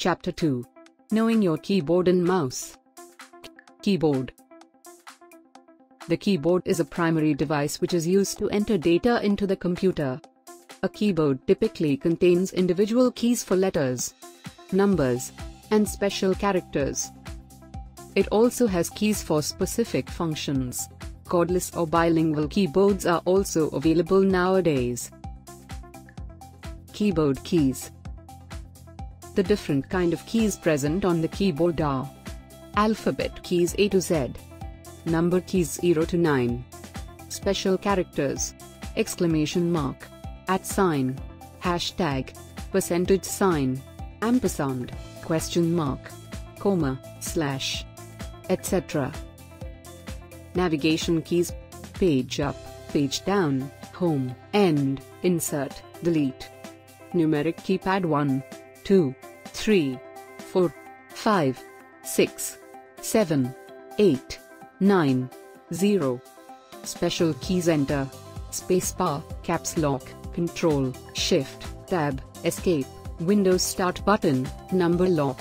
Chapter 2 Knowing your keyboard and mouse. Keyboard The keyboard is a primary device which is used to enter data into the computer. A keyboard typically contains individual keys for letters, numbers, and special characters. It also has keys for specific functions. Cordless or bilingual keyboards are also available nowadays. Keyboard keys The different kind of keys present on the keyboard are Alphabet keys A to Z Number keys 0 to 9 Special characters Exclamation mark At sign Hashtag Percentage sign Ampersand Question mark Comma Slash etc. Navigation keys Page up, page down, home, end, insert, delete. Numeric keypad 1, 2, 3, 4, 5, 6, 7, 8, 9, 0. Special keys enter. Spacebar, caps lock, control, shift, tab, escape, Windows start button, number lock.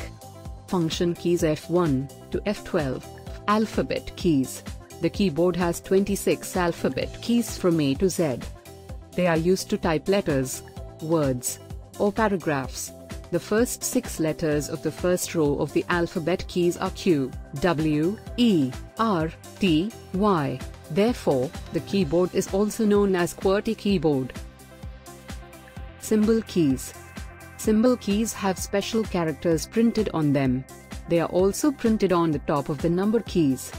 Function keys F1 to F12. Alphabet keys. The keyboard has 26 alphabet keys from A to Z. They are used to type letters, words, or paragraphs. The first six letters of the first row of the alphabet keys are Q, W, E, R, T, Y. Therefore, the keyboard is also known as QWERTY keyboard. Symbol keys. Symbol keys have special characters printed on them. They are also printed on the top of the number keys.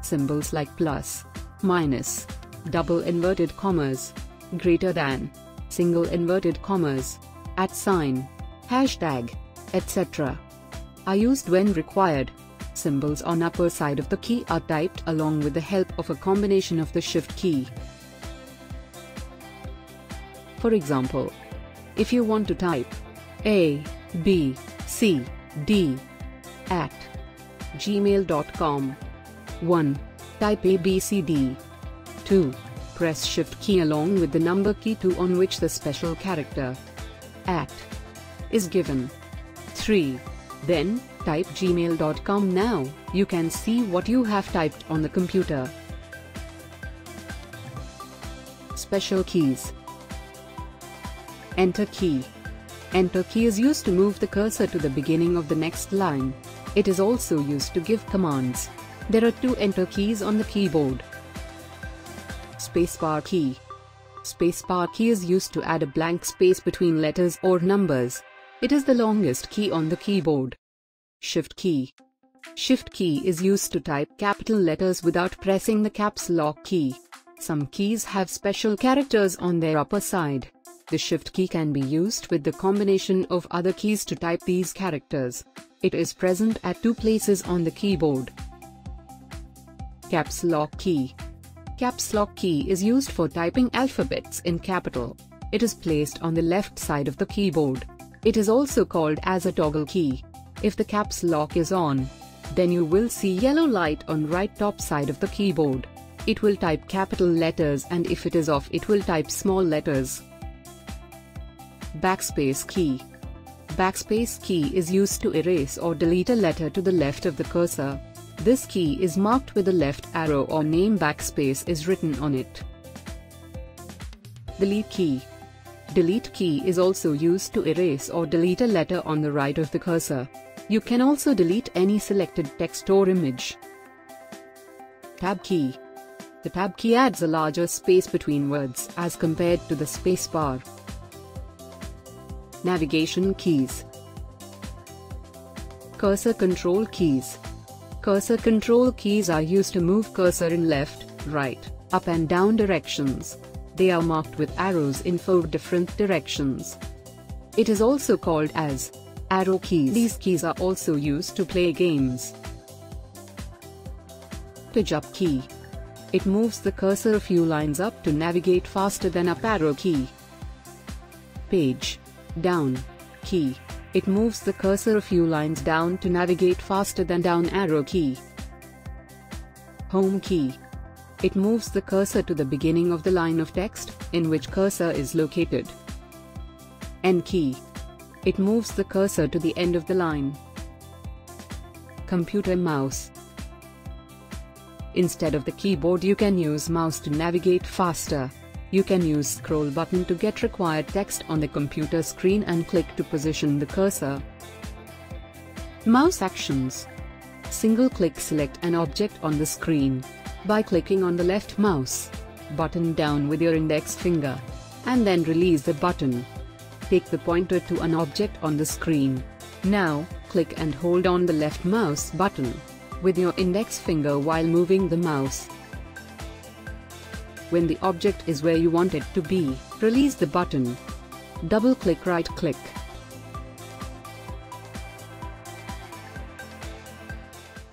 Symbols like plus, minus, double inverted commas, greater than, single inverted commas, at sign, hashtag, etc. are used when required. Symbols on upper side of the key are typed along with the help of a combination of the shift key. For example, if you want to type A, B, C, D at gmail.com 1. Type ABCD 2. Press shift key along with the number key 2 on which the special character at is given. 3. Then, type gmail.com now, you can see what you have typed on the computer. Special keys Enter key Enter key is used to move the cursor to the beginning of the next line. It is also used to give commands. There are two enter keys on the keyboard. Spacebar key. Spacebar key is used to add a blank space between letters or numbers. It is the longest key on the keyboard. Shift key. Shift key is used to type capital letters without pressing the caps lock key. Some keys have special characters on their upper side. The shift key can be used with the combination of other keys to type these characters. It is present at two places on the keyboard. Caps lock key. Caps lock key is used for typing alphabets in capital. It is placed on the left side of the keyboard. It is also called as a toggle key. If the caps lock is on, then you will see yellow light on right top side of the keyboard. It will type capital letters and if it is off it will type small letters. Backspace key. Backspace key is used to erase or delete a letter to the left of the cursor. This key is marked with a left arrow or name backspace is written on it. Delete key. Delete key is also used to erase or delete a letter on the right of the cursor. You can also delete any selected text or image. Tab key. The tab key adds a larger space between words as compared to the space bar. Navigation keys. Cursor control keys. Cursor control keys are used to move cursor in left, right, up and down directions. They are marked with arrows in four different directions. It is also called as arrow keys. These keys are also used to play games. Page up key. It moves the cursor a few lines up to navigate faster than up arrow key. Page down key. It moves the cursor a few lines down to navigate faster than down arrow key. Home key. It moves the cursor to the beginning of the line of text, in which cursor is located. End key. It moves the cursor to the end of the line. Computer mouse. Instead of the keyboard you can use mouse to navigate faster. You can use scroll button to get required text on the computer screen and click to position the cursor. Mouse actions. Single click select an object on the screen. By clicking on the left mouse button down with your index finger. And then release the button. Take the pointer to an object on the screen. Now, click and hold on the left mouse button with your index finger while moving the mouse. When the object is where you want it to be, release the button. Double-click right-click